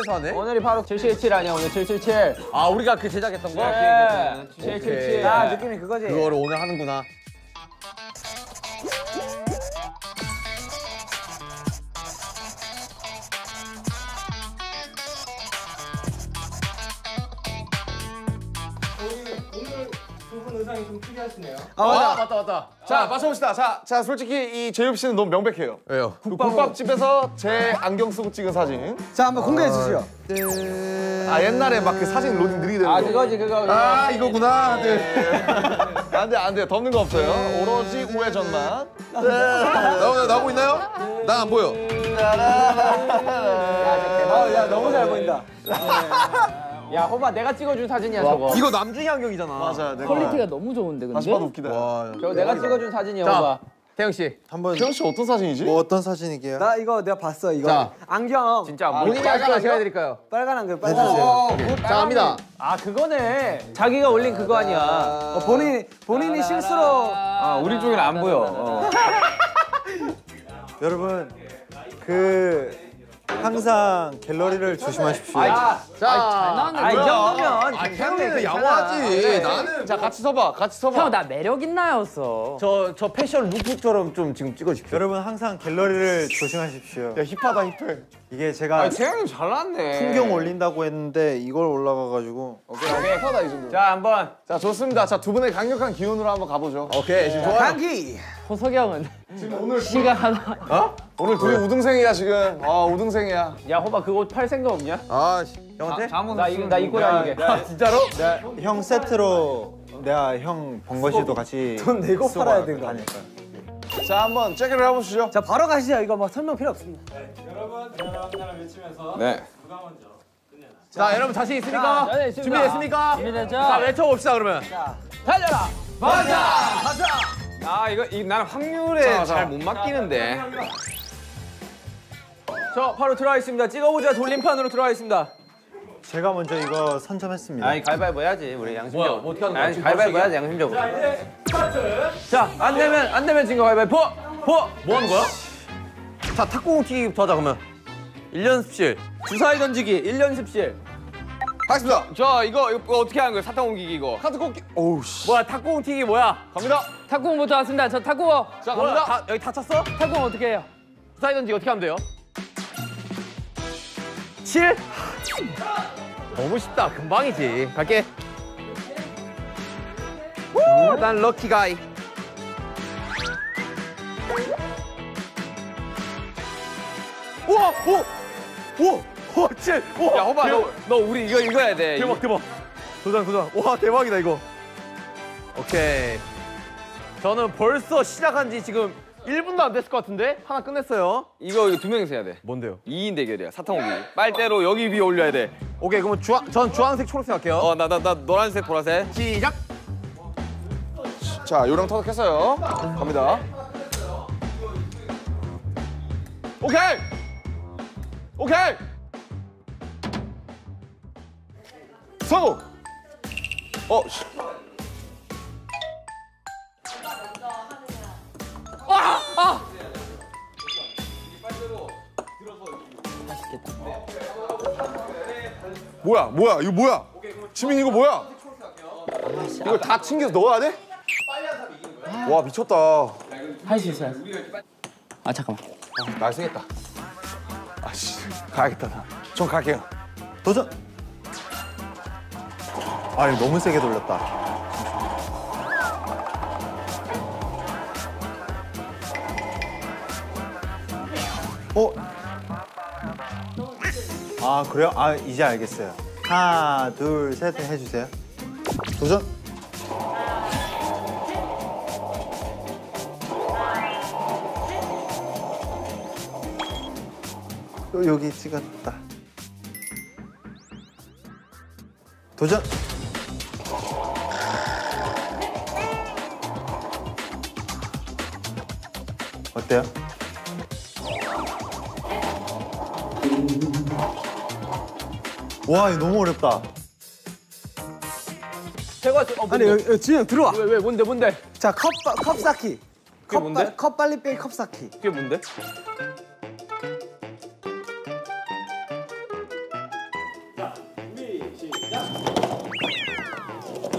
사무실에서 하네. 오늘이 바로 777 아니야 오늘 777. 아 우리가 그 제작했던 거. 네. 777. 아, 느낌이 그거지. 그거를 오늘 하는구나. 아, 맞아. 맞다 맞다. 자, 맞춰봅시다. 자, 자, 솔직히 이 제이홉 씨는 너무 명백해요. 왜요? 그 국밥 집에서 제 안경 쓰고 찍은 사진. 자 한번 공개해 주시죠. 아, 옛날에 막 그 사진 로딩 느리게 되는 아 거. 그거지 그거. 그거. 아, 이거구나. 네. 안 돼, 안 돼. 덮는 거 없어요. 오로지 우회전만. 네. 나오 나오고 있나요? 나 안 보여. 아, 야 너무 잘 보인다. 야 호바 내가 찍어준 사진이야 저거. 이거 남준이 안경이잖아. 맞아, 내가. quality가 너무 좋은데 근데? 다시 봐도 웃기다. 와. 저거 내가 찍어준 사진이야 자, 호바. 태형 씨. 한번 태형 씨 어떤 사진이지? 뭐 어떤 사진이게요? 나 이거 내가 봤어 이거. 자. 안경. 진짜 본인이 할까요? 제가 해드릴까요? 빨간 안경 빨간 안경. 어, 자 갑니다. 아 그거네. 자기가 올린 그거 아니야. 어, 본인 본인이 실수로. 아 우리 쪽에는 안 보여. 어. 여러분 그 항상 갤러리를 조심하십시오. 아, 자. 아, 이 정도면 아, 괜찮아. 양호하지. 나는 자, 같이 서봐. 같이 서봐. 형 나 매력 있나였어. 저 저 패션 루프처럼 좀 지금 찍어주십시오. 여러분 항상 갤러리를 조심하십시오. 야, 힙하다, 힙해. 이게 제가 태영이 잘났네. 풍경 올린다고 했는데 이걸 올라가가지고 오케이, 오케이. 힙하다, 이 정도. 자 한번. 자, 좋습니다. 자, 두 분의 강력한 기운으로 한번 가보죠. 오케이 지금 좋아요. 감기. 호석이 형은 시가 하나. 오늘 둘이 우등생이야, 지금. 아, 우등생이야. 야 호바 그거 팔 생각 없냐? 아 씨, 형한테? 나 이거 나 입고 다니게. 아, 진짜로? 형 세트로 내가 형 번거시도 같이 돈 내고 팔아야 되는 거 다닐까. 자, 한번 체크를 해보시죠. 자 바로 가시죠. 이거 뭐 설명 필요 없습니다. 네. 자 여러분 자신 있습니까? 자, 네, 있습니다. 준비됐습니까? 준비됐죠? 자 외쳐봅시다 그러면. 달려라. 가자 가자. 아 이거 이, 나는 확률에. 잘 못 맡기는데. 저 바로 들어와 있습니다. 찍어보자 돌림판으로 들어와 있습니다. 제가 먼저 이거 선점했습니다. 아니 가위바위보 해야지 우리 양심적으로. 뭐야, 뭐 어떻게 하는 거야? 아니 지금 가위바위보 해야지 양심적으로. 자, 안 되면 안 되면 진거 가위바위보. 보. 뭐 하는 거야? 자 탁구공 튀기부터 하자 그러면. 1연습실. 주사위 던지기 1연습실. 하겠습니다. 저 이거 이거 어떻게 하는 거예요? 사탕 옮기기 이거. 카드 꽂기. 어우, 씨. 뭐야 탁구공 튀기 뭐야? 갑니다. 탁구공부터 왔습니다. 저 탁구공. 자 뭐야, 갑니다. 다, 여기 다 찼어? 탁구공 어떻게 해요? 주사위 던지기 어떻게 하면 돼요? 7? 너무 쉽다. 금방이지. 갈게. 우, 난 럭키 가이. 우와! 오! 오! 오! 7! 오! 야, 호바, 너, 너 우리 이거 읽어야 돼. 대박, 대박. 도장, 도장. 와, 대박이다, 이거. 오케이. 저는 벌써 시작한 지 지금 1분도 안 됐을 것 같은데? 하나 끝냈어요. 이거 이거 두 명이서 해야 돼. 뭔데요? 2인 대결이야. 사탕 오기. 빨대로 여기 위에 올려야 돼. 오케이, 그러면 주황, 전 주황색, 초록색 할게요. 어, 나 나 나 노란색, 보라색. 시작! 자, 요령 터득했어요. 갑니다. 오케이! 오케이! 성공! 어, 씨. 뭐야, 뭐야, 이거 뭐야? 지민 이거 뭐야? 이거 다 챙겨서 넣어야 돼? 와, 미쳤다. 할 수 있어요. 아 잠깐만. 날생겼다. 아씨, 가야겠다, 나. 전 갈게요. 도전. 아니 너무 세게 돌렸다. 어? 아 그래요? 아 이제 알겠어요. 하나 둘 셋 해주세요. 도전. 요- 여기 찍었다. 도전. 어때요? 와, 이거 너무 어렵다. 제가 어, 아니, 진영 들어와. 왜, 왜 뭔데 뭔데? 자, 컵 컵사키. 컵 뭔데? 바, 컵 빨리 빼 컵사키. 그게 뭔데?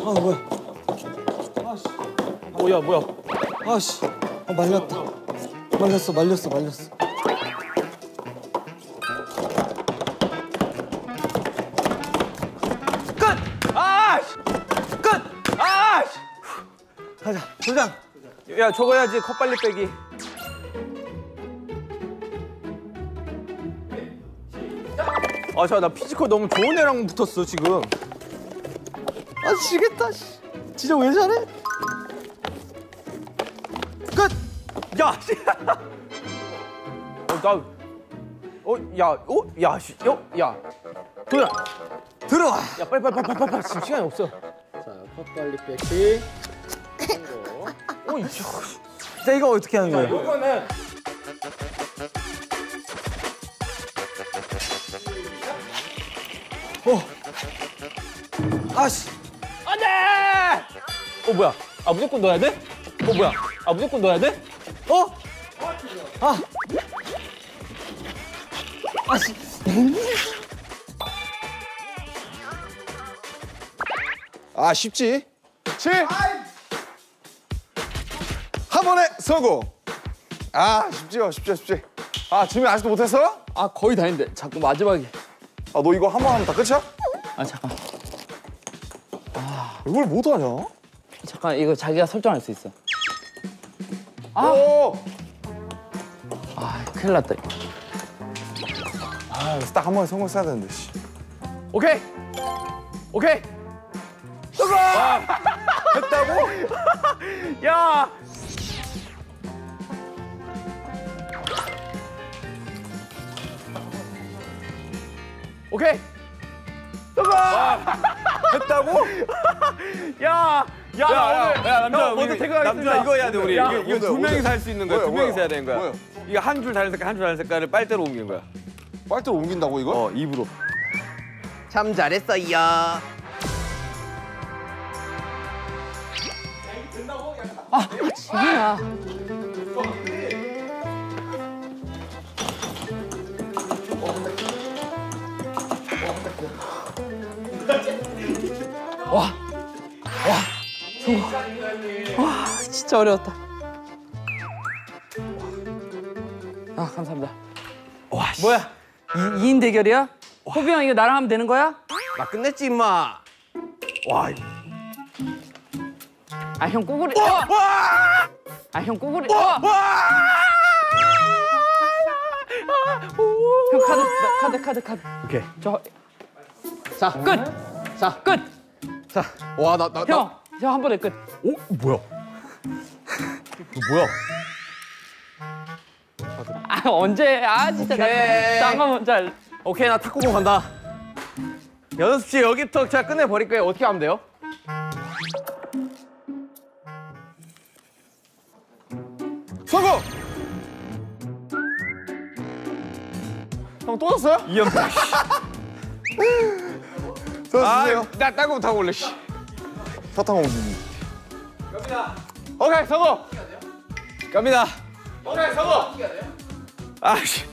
아 뭐야? 어, 아씨, 뭐야 뭐야? 아씨, 아, 아 말렸다. 말렸어, 말렸어, 말렸어. 끝! 아! 씨! 끝! 아! 씨! 가자, 도장. 야 저거 해야지 컵 빨리 빼기. 아, 자, 나 physical 너무 좋은 애랑 붙었어, 지금. 아 지겠다. 씨. 진짜 왜 잘해? 야, 씨. 어, 나. 어, 야, 어, 야, 씨, 어, 야. 도야. 들어와. 야, 빨리, 빨리, 빨리, 빨리, 빨리, 지금 시간이 없어. 빨리 뺏기. 어, 이 자 이거 어떻게 하는 거야? 이거는 아씨. 안 돼! 어 뭐야? 아 무조건 넣어야 돼? 어 뭐야? 아 무조건 넣어야 돼? 어? 아. 아 씨. 아 쉽지? 7한 번에 성공 아 쉽지요 쉽지 쉽지 아 지민 아직도 못했어? 아 거의 다 했는데 자꾸 마지막에. 아 너 이거 한 번 하면 다 끝이야? 아 잠깐. 이걸 못하냐? 잠깐 이거 자기가 설정할 수 있어. 오! 아 큰일 났다. 이거. 아 딱 한 번에 성공했어야 되는데 씨. 오케이. 오케이. 성공! 했다고? 야! 오케이. 성공! 했다고? 야! 야, 나 오늘 야, 남자, 형, 먼저 우리- 퇴근하겠습니다. 남자 이거 해야 돼, 우리. 야, 이거, 이거 두 명이서? 할 수 있는 거야. 뭐야, 두 명이서 뭐야? 해야 되는 거야. 뭐야? 이거 한 줄 다른 색깔, 한 줄 다른 색깔을 빨대로 옮기는 거야. 빨대로 옮긴다고 이거? 어, 입으로. 참 잘했어요. 지민아. 와, 진짜 어려웠다. 아, 감사합니다. 와, 뭐야? 2, 인 대결이야? 호비 형 이거 나랑 하면 되는 거야? 나 끝냈지, 임마. 와, 이거. 아, 형 꾸구리. 어! 아, 형. 어! 형 카드, 나- 카드, 카드, 카드. 오케이. 저. 자, 끝. 자, 끝. 자, 와, 나, 나, 나. 형, 형한 번에 끝. 오, 뭐야? 이거 뭐야? 아, 언제? 아, 진짜 오케이. 나 쌍화 잘. 오케이, 나 탁구공 간다. 연습 씨 여기부터 제가 끝내버릴 거예요. 어떻게 하면 돼요? 성공! 형 또 졌어요? 이연파. 저 아, 나 땅콩 타고 올래, 씨. 사탕 옮기기 오케이, 성공! 갑니다. 오케이 성공! 아, 씨.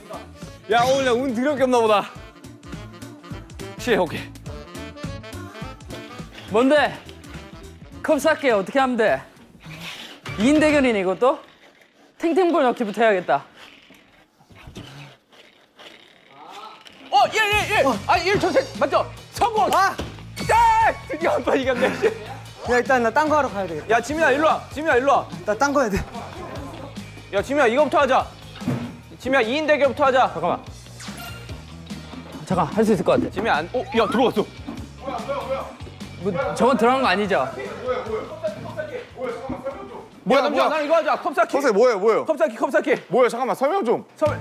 야, 오늘 나운 드럽게 없나 보다. 씨, 오케이. 뭔데? 컵 쌀게 어떻게 하면 돼? 2인 대결이네 이것도? 탱탱볼 넣기부터 해야겠다. 어, 예, 예, 예. 아, 1, 초, 셋, 맞죠? 성공! 아, 야! 드디어 한판 이겼네. 씨. 야 일단 나 딴 거 하러 가야 되겠다. 야, 지민아, 일로 와. 지민아, 일로 와. 나딴 거 해야 돼. 야, 지민아, 이거부터 하자. 지민아, 2인 대결부터 하자. 잠깐만. 잠깐 할 수 있을 것 같아. 지민아, 안, 어, 야, 들어갔어. 뭐 저건 들어간 거 아니죠? 뭐야, 야, 남자, 뭐야. 나 이거 하자. 컵 쌓기. 선생님 뭐예요 뭐예요? 컵 쌓기, 컵 쌓기. 뭐예요 잠깐만 설명 좀 설.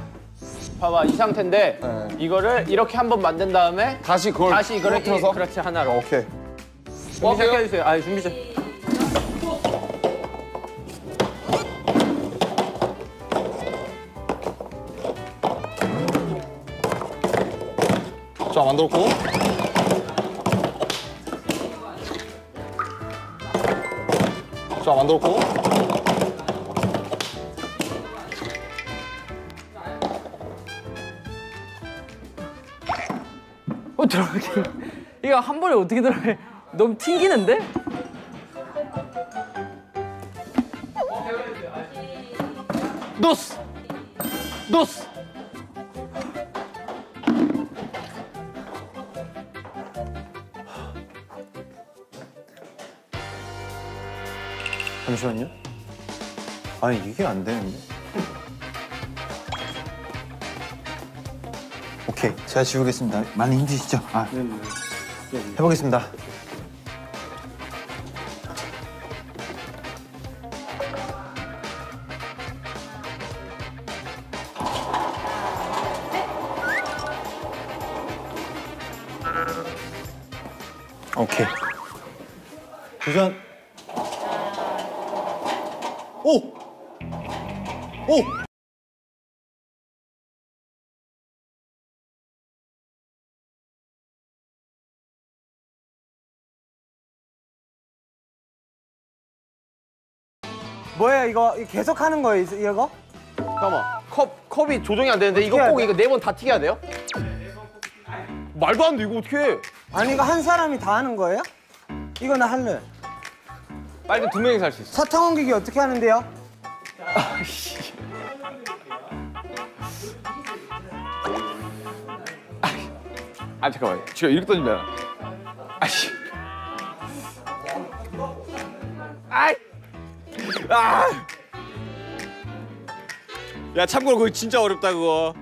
봐봐, 이 상태인데 네. 이거를 이렇게 한번 만든 다음에 다시 그걸 다시 이거를 틀어서 이- 그렇지 하나로. 오케이 준비 시작해 주세요. 아, 준비 좀. 자 만들었고 자 만들었고 어 들어가긴. 이거 한 번에 어떻게 들어가? 너무 튕기는데? 노스! 노스! 잠시만요. 아니, 이게 안 되는데. 오케이, 제가 지우겠습니다. 많이 힘드시죠? 아, 네, 네. 네, 해보겠습니다. 오케이. 도전. 오! 오! 뭐예요 이거 계속 하는 거예요 이- 이거? 잠깐만 컵 컵이 조정이 안 되는데 이거 꼭 이거 네 번 다 튀겨야 돼요? 말도 안 돼 이거 어떻게 해? 아니 이거 한 사람이 다 하는 거예요? 이거 나 할래. 빨리 두 명이서 할수 있어. 사탕 옮기기 어떻게 하는데요? 아 잠깐만 지금 이렇게 던지면 아씨 아이 아. 야 참고로 그거 진짜 어렵다 그거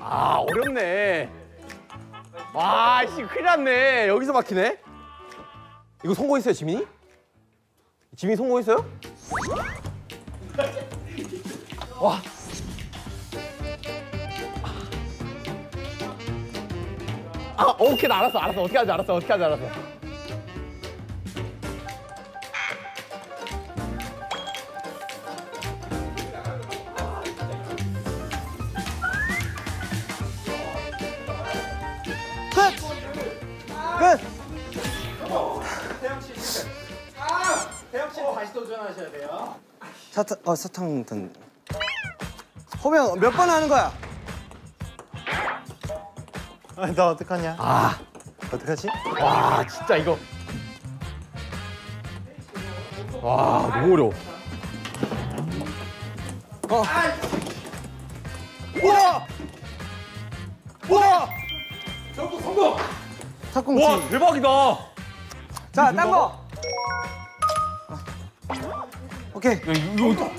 아 어렵네. 와 씨 큰일 났네. 여기서 막히네. 이거 성공했어요 지민이? 지민이 성공했어요? 와. 아 오케이 나 알았어 알았어 어떻게 하지 알았어 어떻게 하지 알았어. 끝. 사탕 어 사탕 던. 호명 몇 번 하는 거야? 아, 나 어떡하냐? 아. 어떡하지? 와 진짜 이거 와 너무 어려워 어. 우와 우와 탁공치. 와 대박이다 자, 딴 거. 오케이. 야, 이거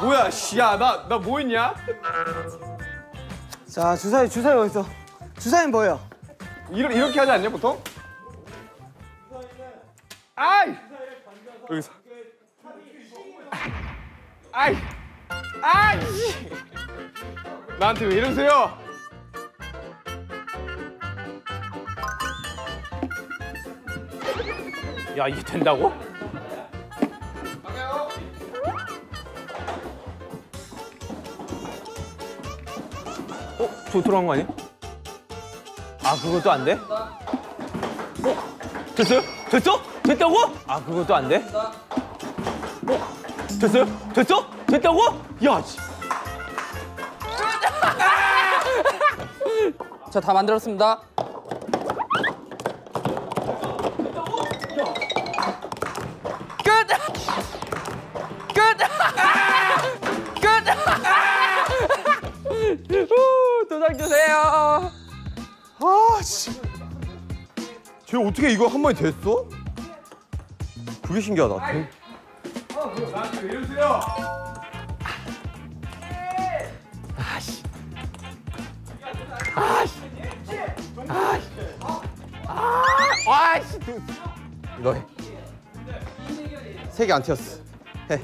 뭐야 씨야 나 나뭐 했냐 자, 주사위 주사위 어디 있어? 주사위 뭐예요? 이러, 이렇게 하지 않냐 보통 아이 여기서 아이 아이 씨. 나한테 왜 이러세요 야 이게 된다고? 어? 저 들어간 거 아니야? 아 그것도 안 돼? 어? 됐어요? 됐어? 됐다고? 아 그것도 안 돼? 어? 됐어요? 됐어? 됐다고? 야 씨. 자, 다 만들었습니다. 끝! 끝! 도장 주세요. 아씨. 쟤 어떻게 이거 한 번에 됐어? 그게 신기하다. 대- 나한테 왜 이러세요 아이씨. 너 해. 세 개 안 튀었어. 해.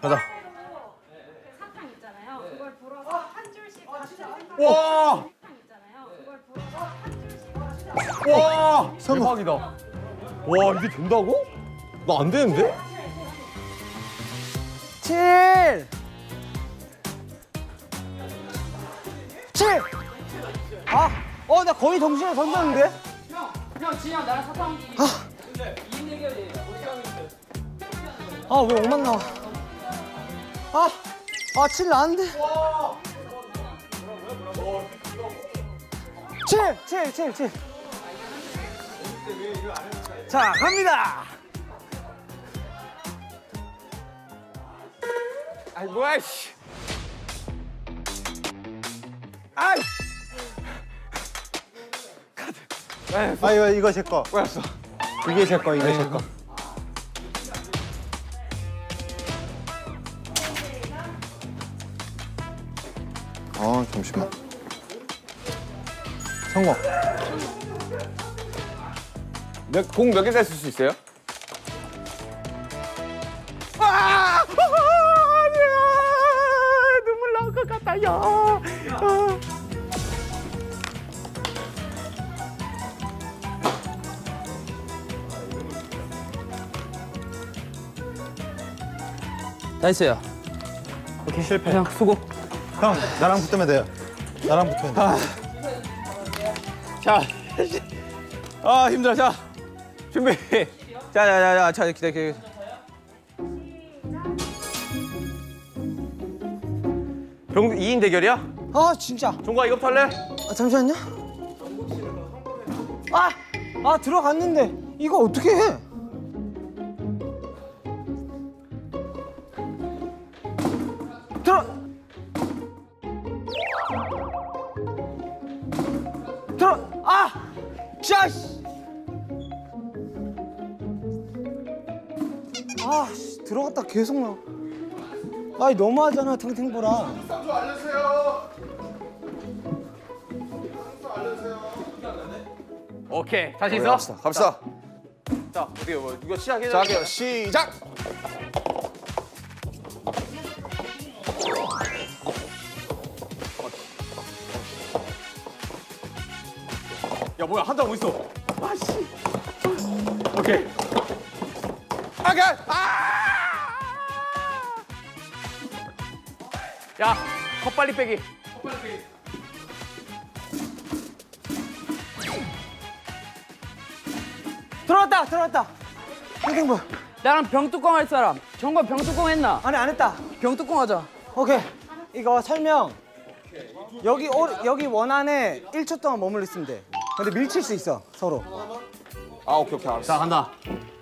가자. 사탕 있잖아요. 그걸 불어서 한 줄씩 와 와 대박이다. 와 이게 된다고? 나 안 되는데? 7 7 아, 어, 나 거의 동시에 던졌는데? 형 진영 나랑 사탕. 인 대결이에요. 아왜 5만 나와? 아, 아, 7 나왔는데? 7, 7, 7, 7. 자, 갑니다. 아 뭐야 씨. 아 이거 이거 제 거. 뭐였어? 이게 제 거, 이게 제 거. 아 잠시만. 성공. 공몇 개까지 쓸 수 있어요? 나이스요. 오케이. 실패. 형 수고. 형, 나랑 붙으면 돼요. 나랑 붙으면 돼. 자, 아 힘들어. 자, 준비. 자, 자, 자, 자, 자, 기다려, 기다려. 병 2인 대결이야? 아, 진짜. 종과 이거 탈래? 아, 잠시만요. 아, 아, 들어갔는데. 이거 어떻게 해? 계속 나. 아이 너무하잖아, 탱탱보라. 오케이. 자신 있어? 갑시다. 갑시다. 자, 어떻게 뭐 이거 시작해. 자, 할게요. 시작. 야, 뭐야? 한장 어디 있어? 아 씨. 오케이. 오케이. 아! 야, 컵 빨리 빼기. 들어왔다, 들어왔다. 탱탱볼. 나랑 병뚜껑 할 사람. 정관 병뚜껑 했나? 아니 안 했다. 병뚜껑 하자. 오케이. 이거 설명. 여기 오, 여기 원 안에 1초 동안 머물러 있으면 돼. 근데 밀칠 수 있어 서로. 아 오케이 오케이 알았어. 자, 간다.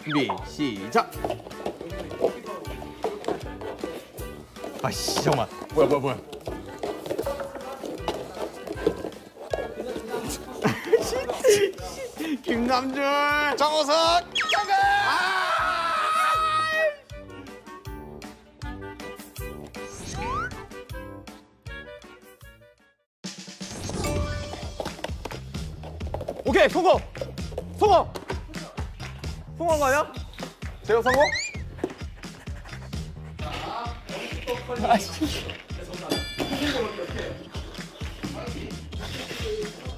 준비, 시작. 아씨, 잠깐만. 뭐야, 뭐야, 뭐야. 김남준. 정호석. 오케이, 성공. 성공. 성공한 거 아니야? 제가 성공?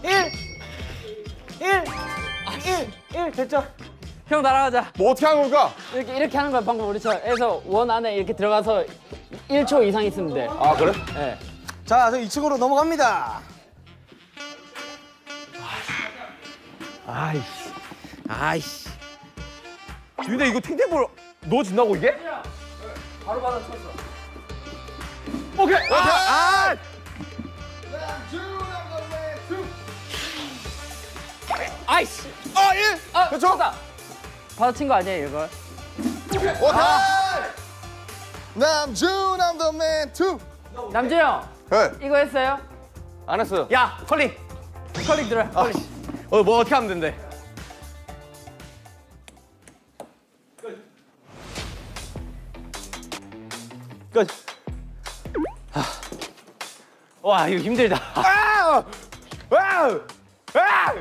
일, 일, 일, 일 됐죠? 형 날아가자. 뭐 어떻게 하는 걸까? 이렇게 이렇게 하는 거야 방금 우리처럼. 해서 원 안에 이렇게 들어가서 1초 이상 있으면 돼. 아 그래? 네. 자, 저 2층으로 넘어갑니다. 아이씨. 아이씨. 근데 이거 탱탱볼 넣어진다고 이게? 바로 받아쳤어. 오케이. 아, 아. 아이씨. 아 일. 아, 그렇죠? 됐다. 받아친 거 아니에요 이걸? 오케이. 남준 I'm the man too. 남주 형 네. 이거 했어요? 안 했어요. 야, 컬링. 컬링 들어. 컬링. 어, 뭐 어떻게 하면 된대? 끝. 하. 와, 이거 힘들다. 아! 아! 아!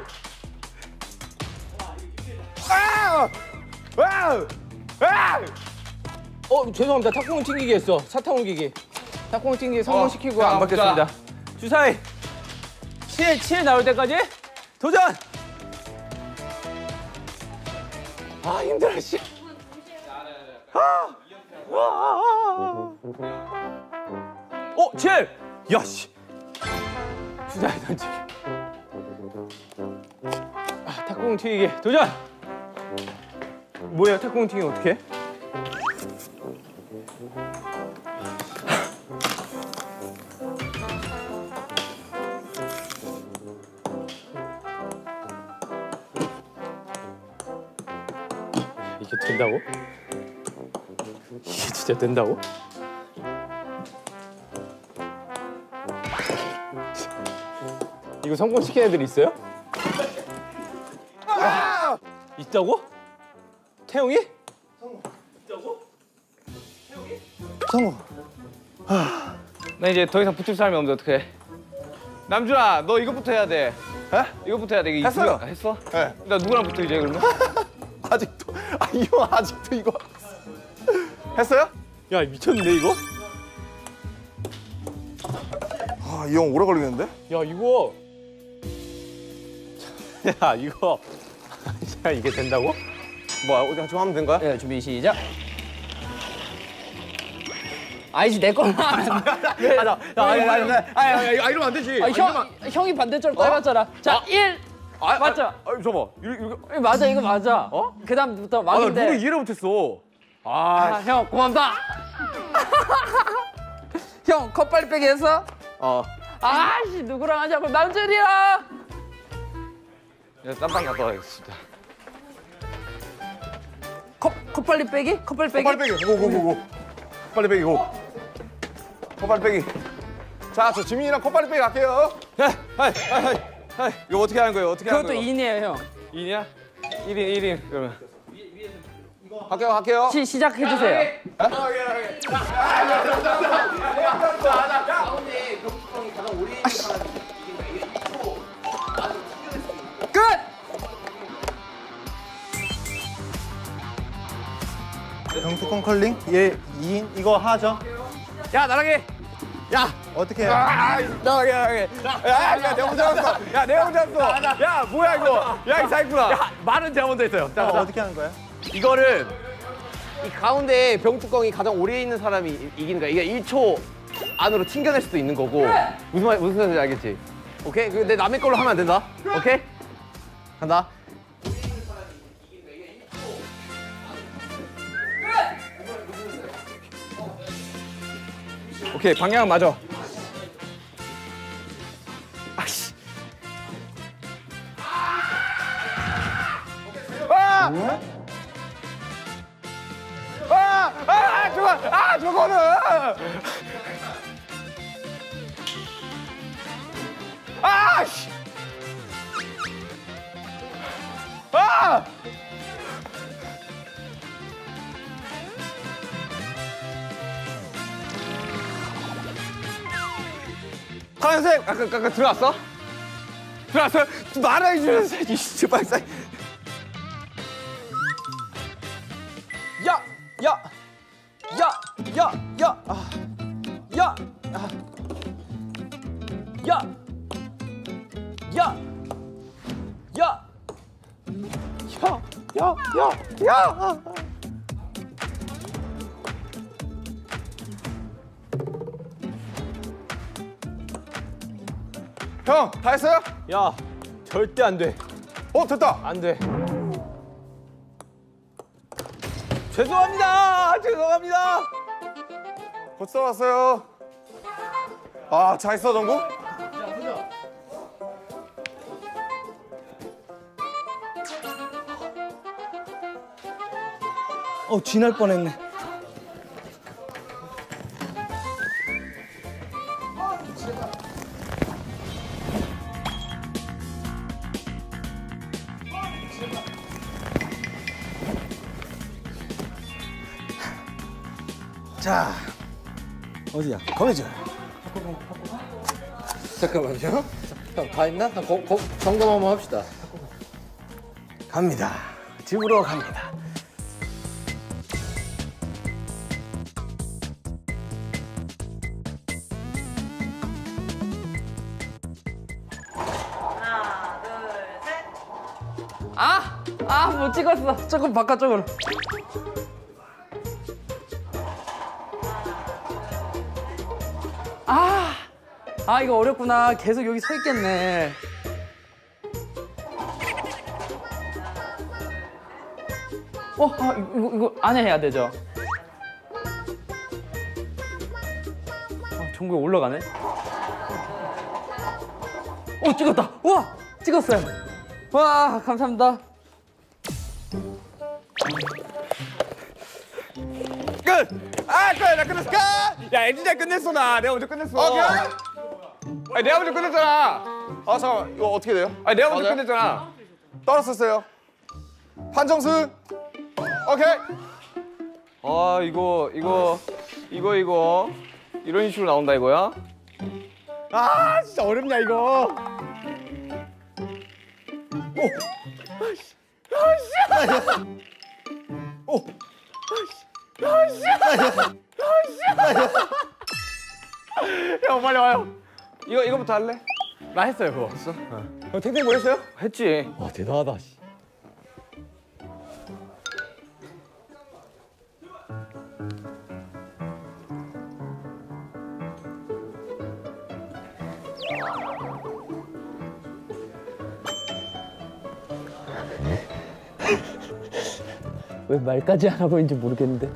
아! 아! 아! 어, 죄송합니다. 탁구공 튕기기 했어. 사탕 옮기기. 탁구공 튕기기 성공시키고 자, 안. 받겠습니다. 주사위. 7, 7 나올 때까지 도전! 아, 힘들어, 씨. 아! 아! 어, 7! 야, 씨. 주사위 던지기. 아, 탁구 탁구공 튀기기 도전. 뭐야 탁구공 튀기기 어떻게? 해? 이게 된다고? 이게 진짜 된다고? 이거 성공시킨 애들 있어요? 있다고? 태용이? 성우. 나 이제 더 이상 붙을 사람이 없는데 어떡해 남준아 너 이거부터 해야 돼 에? 이거부터 해야 돼 이거 했어요. 누구랑- 했어? 네. 나 누구랑 붙어 이제 그러면? 아직도 아 이 형 아직도 이거 했어요? 야 미쳤는데 이거? 아 이 형 오래 걸리겠는데? 야 이거 야 이거 야 이게 된다고? 뭐야 어디 좀 하면 된 거야? 네, 준비 시작. 아니지 내 걸로 하면 돼. 아, 나, 아니, 아니, 아니, 아니, 아니, 아, 이러면 안 되지. 아, 형, 형이 반대쪽으로 빨갛잖아. 자, 일 아, 맞죠? 아, 아, 줘봐. 이거, 맞아, 이거 맞아. 어? 그 다음부터 아, 나. 이해를 못했어. 아, 아, 형, 고맙다. 형, 컵 빨리 빼기 했어? 어. 아씨, 누구랑 하자고. 남준이야. 야, 땀방 갔다 와야겠어, 진짜. 컵, 컵 빨리 빼기? 컵 빨리 빼기? 빨리 빼기 고고고고 빨리 빼기 고 빨리 빼기 자 저 지민이랑 컵 빨리 빼기 갈게요 야, 하이, 하이, 하이, 하이. 이거 어떻게 하는 거예요? 어떻게 하는 그것도 거예요? 2인이에요, 형. 2인이야? 1인, 1인. 그러면. 갈게요 갈게요 시, 시작해주세요. 끝! 병뚜껑 컬링? 예, 2인 이거 하죠. 야, 나랑해. 어떻게 해요? 아, 나랑해, 나랑해. 야, 야, 내가 혼자 왔어. 야, 내가 혼자 왔어. 야, 뭐야, 이거. 야, 이사했구나. 야, 말은 제가 먼저 했어요. 자, 어, 자. 어떻게 하는 거예요? 이거를 이 가운데 병뚜껑이 가장 오래 있는 사람이 이- 이기는 거야. 이게 1초 안으로 튕겨낼 수도 있는 거고. 무슨 말 무슨 소리인지 알겠지? 오케이? 근데 남의 걸로 하면 안 된다. 오케이? 간다. 오케이 방향 맞아. 아씨. 아! 아! 아! 저거! 아! 저거는! 아! 씨! 아! 파란색 아까 아까 들어왔어? 들어왔어? 말해 주세요. 이씨 빨리 쌀. 야! 야! 야! 야! 야! 아. 야! 아. 야! 야! 야! 야! 야! 야! 야! 형 다 했어요? 야! 절대 안 돼. 어 됐다 안 돼. 죄송합니다. 죄송합니다. 벌써 왔어요 아 잘 있어 정국? 어, 쥐날 뻔했네. 거기죠. 잠깐만요. 형, 다 있나? 한 거, 거, 점검 한번 합시다. 갑니다. 집으로 갑니다. 아! 아, 못 찍었어. 조금 바깥쪽으로. 아, 이거 어렵구나. 계속 여기 서 있겠네. 어, 아, 이거 이거 안에 해야 되죠? 아, 종구에 올라가네. 오, 찍었다. 우와, 찍었어요. 와, 감사합니다. 끝! 아, 끝! 나 끝냈어! 끝! 야, 엔진잘 끝냈어, 나. 내가 먼저 끝냈어. 오케이. 아니, 내가 먼저 끝냈잖아. 아, 잠깐만. 이거 어떻게 돼요? 아니, 내가 먼저 끝냈잖아. 떨었었어요. 판정승. 오케이. 아 이거 이거 이거 이거 이런 식으로 나온다 이거야? 아, 진짜 어렵냐, 이거. 형 빨리 와요. 이거 이거부터 할래? 나 했어요 그거. 형, 탱탱 뭐 했어요? 했지. 와 대단하다. 씨. 왜 말까지 안 하고 있는지 모르겠는데.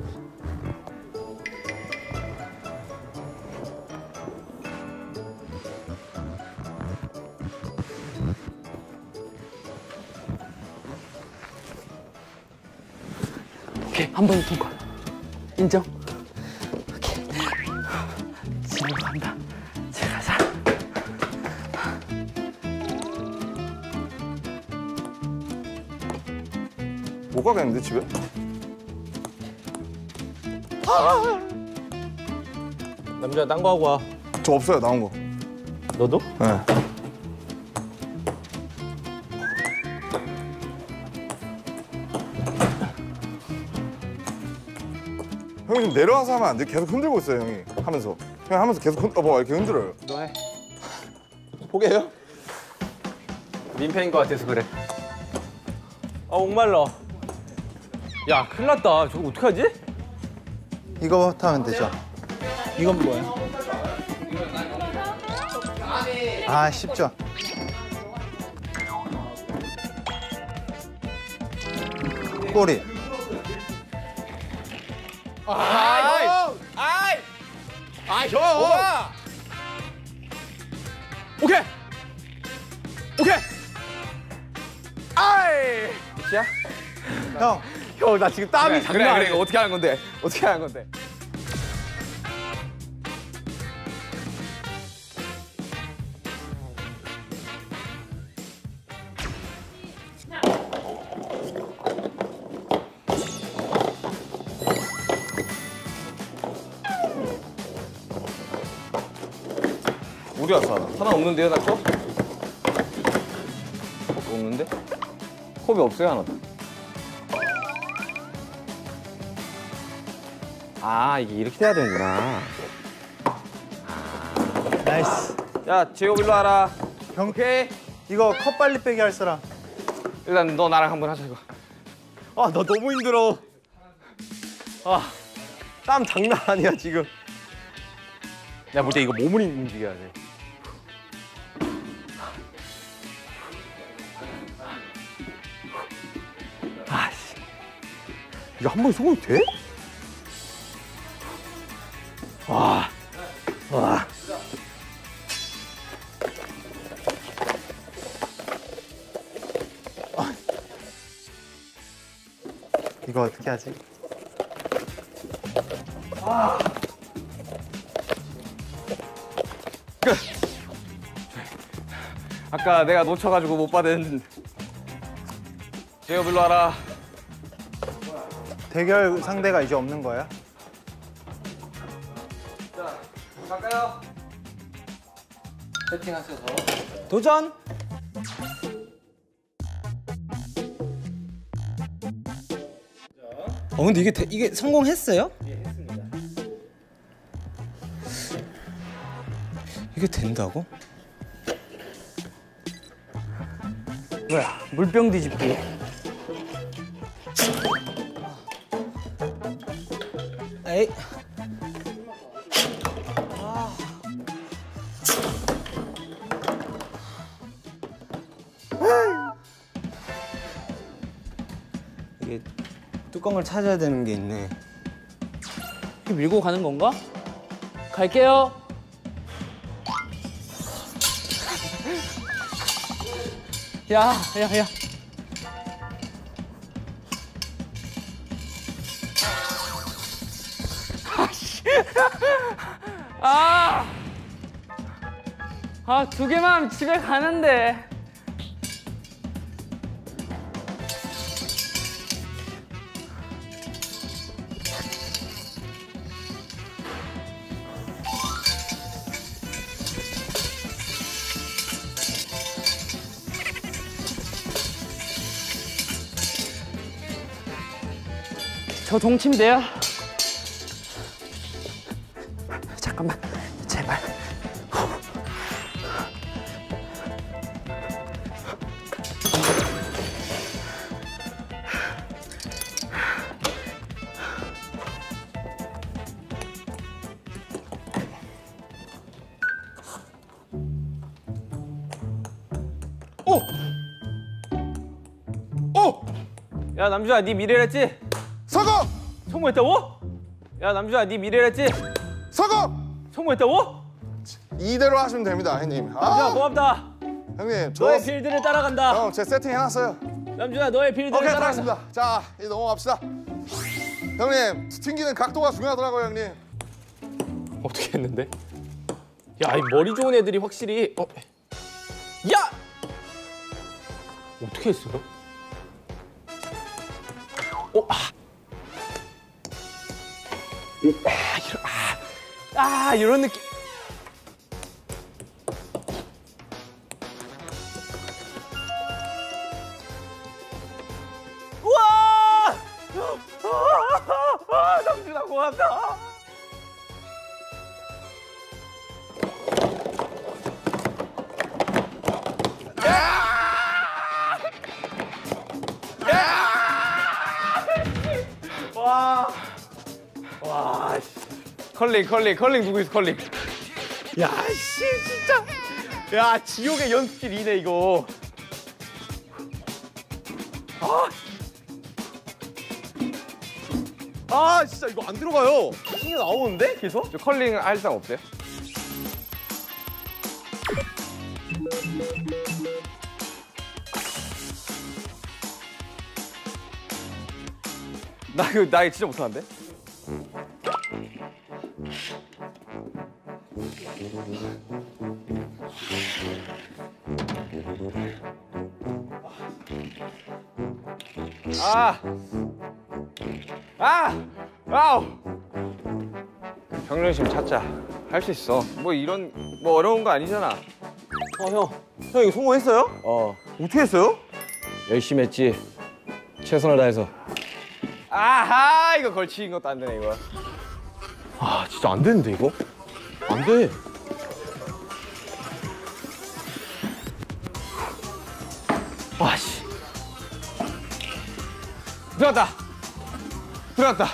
오케이, 한 번에 통과. 인정? 오케이. 집에 간다. 집에 가자. 못 가겠는데, 집에? 남자 딴 거 하고 와. 저 없어요, 나온 거. 너도? 네. 내려와서 하면 안 돼? 계속 흔들고 있어요, 형이. 하면서. 형 하면서 계속 흔, 어, 봐, 이렇게 흔들어요. 너 해. 포기해요? 민폐인 것 같아서 그래. 아 목말라. 야 큰일 났다. 저거 어떡하지? 이거부터 하면 되죠. 이건 뭐야? 아 쉽죠. 꼬리. 아, 형! 오빠! 오케이. 오케이. 아이. 끝이야? 형. 형 나 지금 땀이 그래, 장난 그래, 아니야. 그래. 어떻게 하는 건데? 어떻게 하는 건데? 하나? 하나 없는데요, 나 거? 어, 없는데? 컵이 없어요, 하나도. 아, 이게 이렇게 돼야 되는구나. nice. 야, 제이홉 일로 와라. 형. 오케이. 이거 컵 빨리 빼기 할 사람. 일단 너 나랑 한번 하자, 이거. 아, 나 너무 힘들어. 아, 땀 장난 아니야, 지금. 야, 볼때 이거 몸을 움직여야 돼. 이거 한 번에 성공이 돼? 와. 와. 이거 어떻게 하지? 아까 내가 놓쳐가지고 못 받은 제이홉 일로 와라. 대결 상대가 이제 없는 거야? 갈까요? 도전. 어 근데 이게 대- 이게 성공했어요? 예 했습니다. 이게 된다고? 뭐야, 물병 뒤집기. 뚜껑을 찾아야 되는 게 있네. 이렇게 밀고 가는 건가? 갈게요. 야, 야, 야. 아, 아, 두 개만 집에 가는데. 저 동침돼요? 잠깐만, 제발. 오! 야 남주야 네 미래랬지? 성공! 성공했다고? 야 남주야 네 미래랬지? 성공! 성공했다고? 이대로 하시면 됩니다, 형님. 야 아, 고맙다 형님, 저 너의 빌드를 따라간다 형, 제 세팅 해놨어요. 남주야 너의 빌드를 오케이, 따라간다 들어갔습니다. 자, 이제 넘어갑시다. 형님, 튕기는 각도가 중요하더라고요, 형님. 어떻게 했는데? 야, 이 머리 좋은 애들이 확실히 어. 야! 어떻게 했어요? 어, 아. 아, 이런, 아, 아, 이런 느낌. 우와! 아, 아, 남준아 고맙다. 컬링, 컬링, 컬링 누구 있어, 컬링? 야, 씨, 진짜. 야, 지옥의 연습실 이네, 이거. 아. 아, 진짜 이거 안 들어가요. 힘이 나오는데, 계속? 저 컬링 할 사람 없어요? 나 이거, 나 이거 진짜 못하는데? 아! 아! 아우! 평정심 찾자. 할 수 있어. 뭐 이런 뭐 어려운 거 아니잖아. 어, 형. 형 이거 성공했어요? 어. 어떻게 했어요? 열심히 했지. 최선을 다해서. 아하! 이거 걸치는 것도 안 되네, 이거. 아, 진짜 안 되는데 이거? 안 돼. 들어갔다. 들어갔다.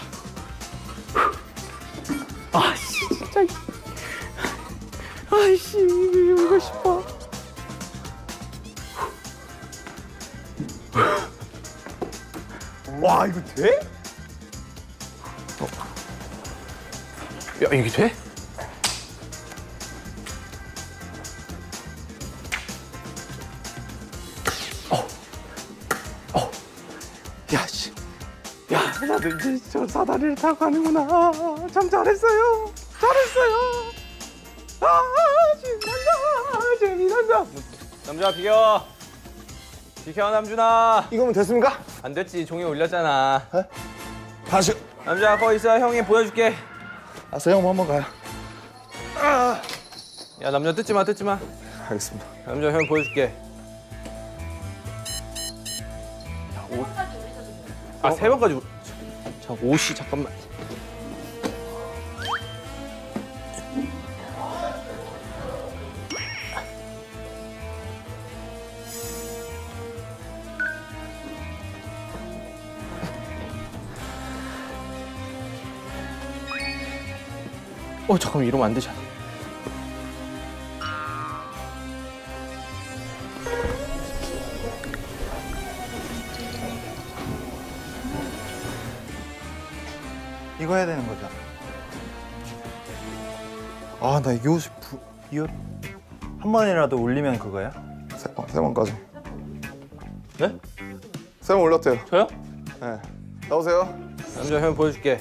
아이씨, 이거 싶어. 와, 이거 돼? 야, 이게 돼? 이제 저 사다리를 타고 가는구나. 참 잘했어요. 잘했어요. 아, 신난다. 재미난다. 남준아 비켜. 비켜 남준아. 이거면 됐습니까? 안 됐지 종이 올렸잖아. 다시. 남준아 거기 있어 형이 보여줄게. 아서 형 한번 가요. 야 남준아 뜯지 마 뜯지 마. 알겠습니다. 남준아 형 보여줄게. 아 세 번까지. 올- 자 옷이 잠깐만. 어 잠깐만 이러면 안 되잖아. 이거 해야 되는 거죠? 아, 나 이 옷이 부, 이 옷. 한 번이라도 올리면 그거야? 세 번, 세 번까지. 네? 세 번 올렸대요. 저요? 네. 나오세요. 남자 형 보여줄게.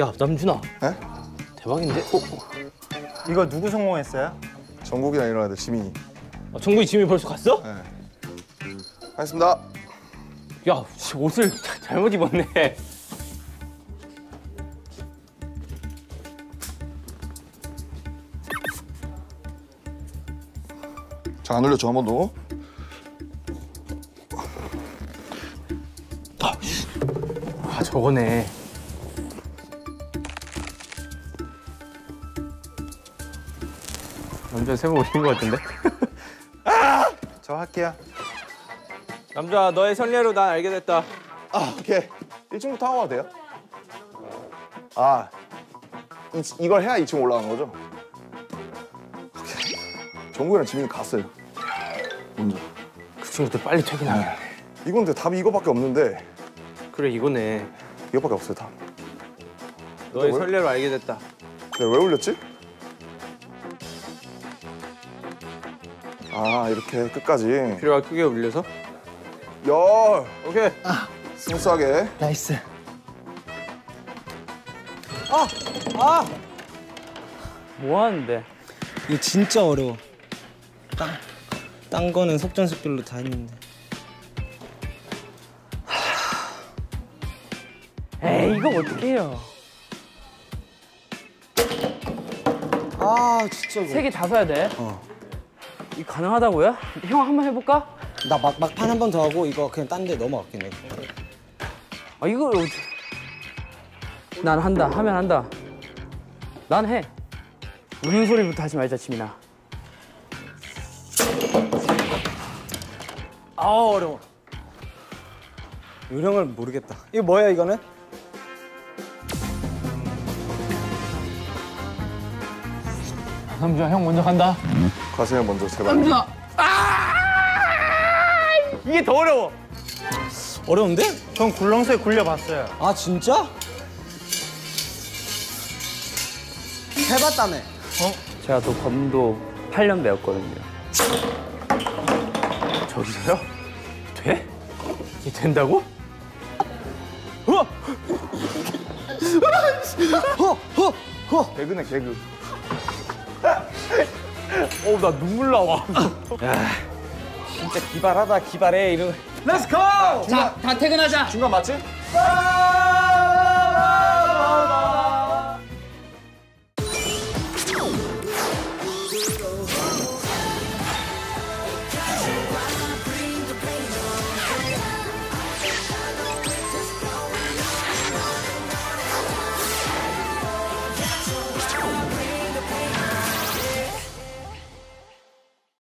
야 남준아. 네? 대박인데? 어? 이거 누구 성공했어요? 정국이랑 일어나야 돼, 지민이. 아, 정국이 지민이 벌써 갔어? 네. 하겠습니다. 야 씨, 옷을 잘못 입었네. 자, 안 올렸죠, 한 번도. 아 저거네. 남자 세번 올린 것 같은데? 저 할게요. 남자 너의 선례로 난 알게 됐다. 아, 오케이. 1층부터 하고 가도 돼요? 아, 이, 이걸 해야 2층 올라가는 거죠? 오케이. 정국이랑 지민이 갔어요. 먼저. 그 친구들 빨리 퇴근하게. 이건 근데 답이 이거밖에 없는데 그래 이거네. 이거밖에 없어요, 답. 너의 왜? 선례로 알게 됐다. 내가 왜 올렸지? 아, 이렇게 끝까지. 필요가 크게 올려서. 열! 오케이. 스무스하게. nice. 아뭐 하는데? 이거 진짜 어려워. 딴, 딴 거는 속전속결로 다 했는데. 에이 이거 어떻게 해요? 아 진짜 이거. 세개다 써야 돼. 어. 이거 가능하다고요? 형 한 번 해볼까? 나 막, 막판 한 번 더 하고 이거 그냥 딴 데 넘어갈게. 아 이거 어떻게? 난 한다. 하면 한다. 난 해. 우는 소리부터 하지 말자 지민아. 아 어려워. 요령을 모르겠다. 이거 뭐야 이거는? 남준아 형 먼저 간다. 가세요, 먼저, 제발. 이게 더 어려워. 어려운데? 전 굴렁쇠 굴려봤어요. 아 진짜? 해봤다며. 제가 또 검도 8년 배웠거든요. 저기서요? 돼? 이게 된다고? 개그네, 개그. 어나 눈물 나와. 진짜 기발하다 기발해 이런. 중간 맞지?